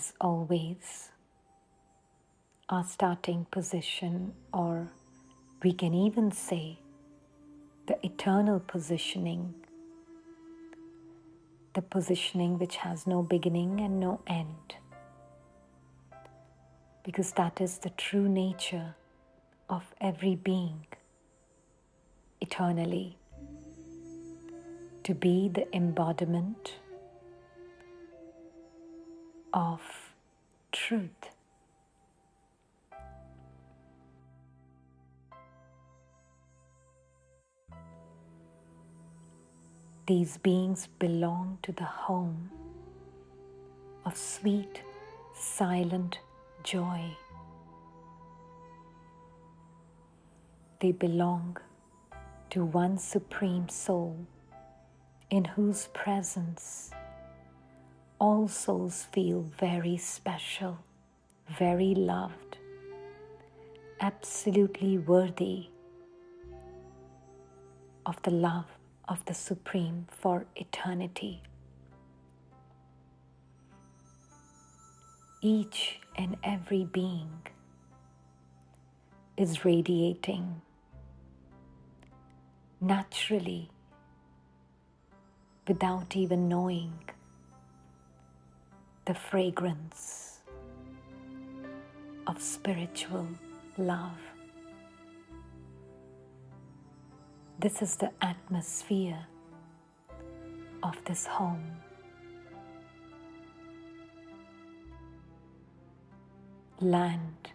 as always, our starting position, or we can even say the eternal positioning, the positioning which has no beginning and no end, because that is the true nature of every being eternally. To be the embodiment of truth. These beings belong to the home of sweet, silent joy. They belong to one supreme soul in whose presence all souls feel very special, very loved, absolutely worthy of the love of the Supreme for eternity. Each and every being is radiating naturally without even knowing the fragrance of spiritual love. This is the atmosphere of this home. Land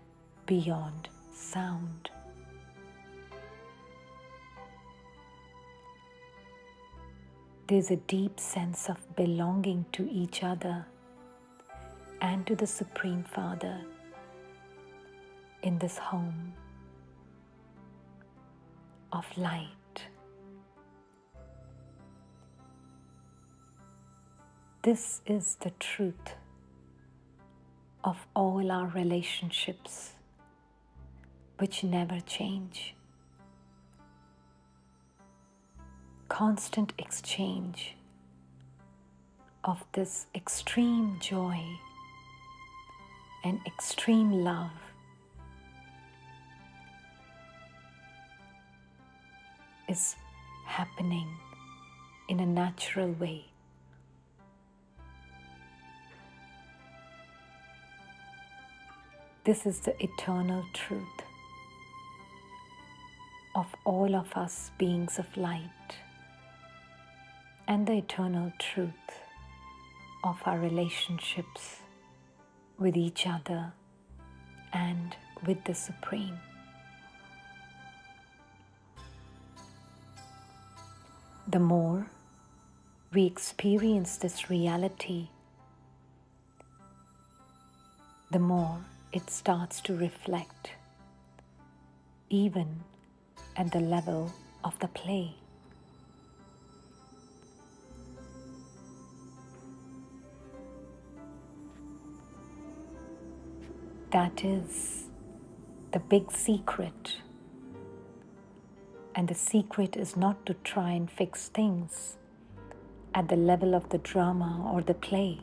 beyond sound. There's a deep sense of belonging to each other and to the Supreme Father in this home of light. This is the truth of all our relationships, which never change. Constant exchange of this extreme joy and extreme love. Is happening in a natural way. This is the eternal truth of all of us beings of light and the eternal truth of our relationships with each other and with the Supreme. The more we experience this reality, the more it starts to reflect, even at the level of the play. That is the big secret. And the secret is not to try and fix things at the level of the drama or the play.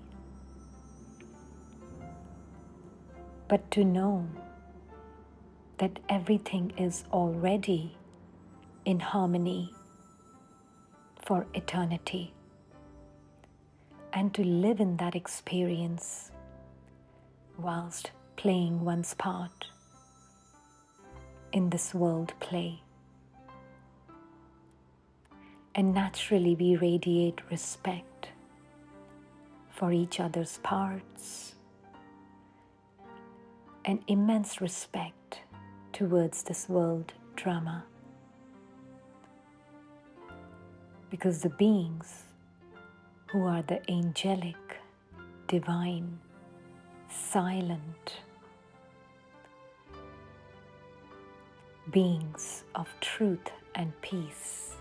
but to know that everything is already in harmony for eternity and to live in that experience whilst playing one's part in this world play. And naturally, we radiate respect for each other's parts an immense respect towards this world drama. Because the beings who are the angelic, divine, silent beings of truth and peace,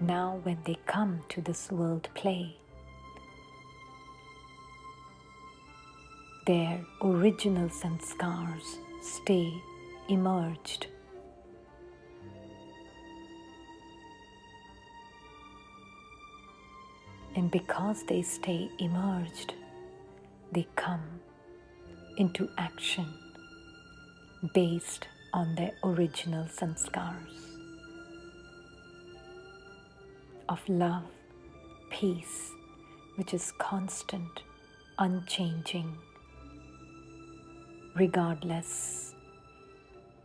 now when they come to this world play, their original sanskars stay emerged. And because they stay emerged, they come into action based on their original sanskars of love, peace, which is constant, unchanging, regardless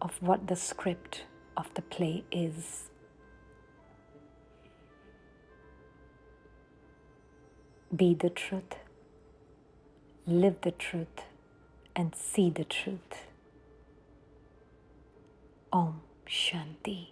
of what the script of the play is. Be the truth, live the truth, and see the truth. Om Shanti.